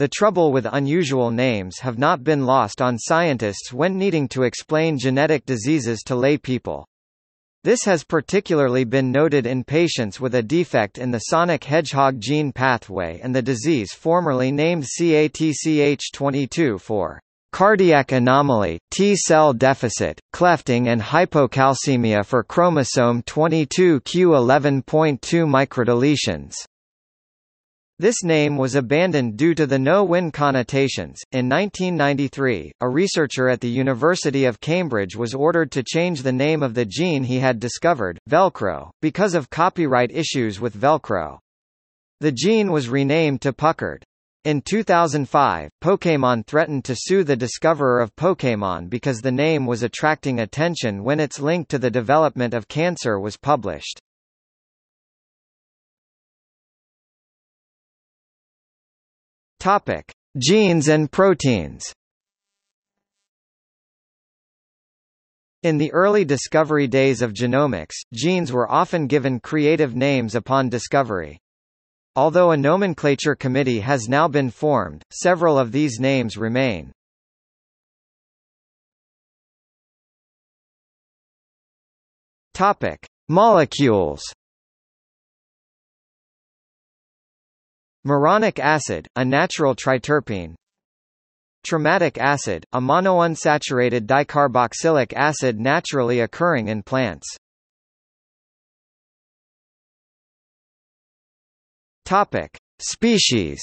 the trouble with unusual names have not been lost on scientists when needing to explain genetic diseases to lay people. This has particularly been noted in patients with a defect in the sonic hedgehog gene pathway and the disease formerly named CATCH22 for cardiac anomaly, T-cell deficit, clefting and hypocalcemia for chromosome 22q11.2 microdeletions. This name was abandoned due to the no-win connotations. In 1993, a researcher at the University of Cambridge was ordered to change the name of the gene he had discovered, Velcro, because of copyright issues with Velcro. The gene was renamed to Puckered. In 2005, Pokémon threatened to sue the discoverer of Pokémon because the name was attracting attention when its link to the development of cancer was published. Topic: Genes and proteins. In the early discovery days of genomics, genes were often given creative names upon discovery. Although a nomenclature committee has now been formed, several of these names remain. Topic: Molecules. Moronic acid, a natural triterpene Traumatic acid, a monounsaturated dicarboxylic acid naturally occurring in plants. Topic: Species.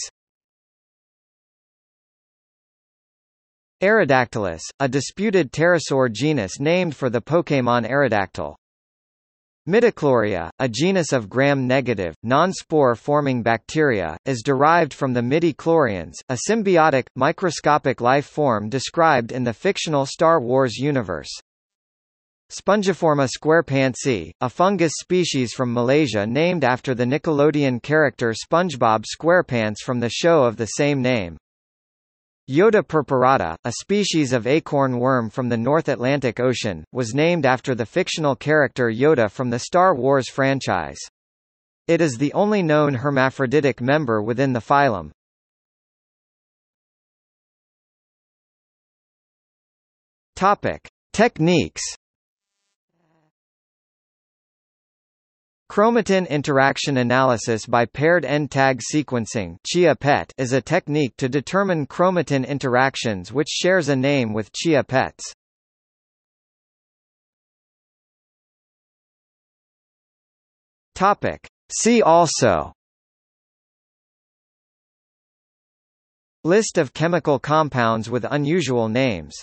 Aerodactylus, a disputed pterosaur genus named for the Pokémon Aerodactyl. Midichloria, a genus of gram-negative, non-spore-forming bacteria, is derived from the midi-chlorians, a symbiotic, microscopic life form described in the fictional Star Wars universe. Spongiforma squarepantsii, a fungus species from Malaysia named after the Nickelodeon character SpongeBob SquarePants from the show of the same name. Yoda purpurata, a species of acorn worm from the North Atlantic Ocean, was named after the fictional character Yoda from the Star Wars franchise. It is the only known hermaphroditic member within the phylum. Topic: Techniques Chromatin interaction analysis by paired end-tag sequencing is a technique to determine chromatin interactions which shares a name with Chia pets. Topic. See also List of chemical compounds with unusual names